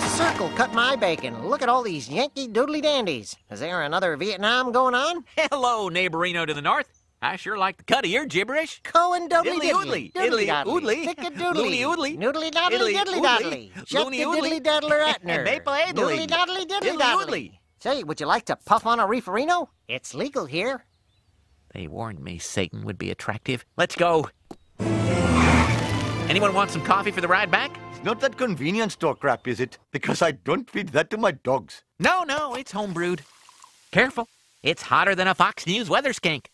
I'll circle cut my bacon. Look at all these Yankee doodly dandies. Is there another Vietnam going on? Hello, neighborino to the north. I sure like the cut of your gibberish. Cohen doodly Diddly diddly. oodly, doodly. oodly, a loony doodly. oodly, Noodly doddly diddly doddly. Shut loony the diddly daddler Atner. maple idly, Doodly doddly diddly diddly doddly. Say, would you like to puff on a reeferino? It's legal here. They warned me Satan would be attractive. Let's go. Anyone want some coffee for the ride back? It's not that convenience store crap, is it? Because I don't feed that to my dogs. No, no, it's homebrewed. Careful. It's hotter than a Fox News weather skink.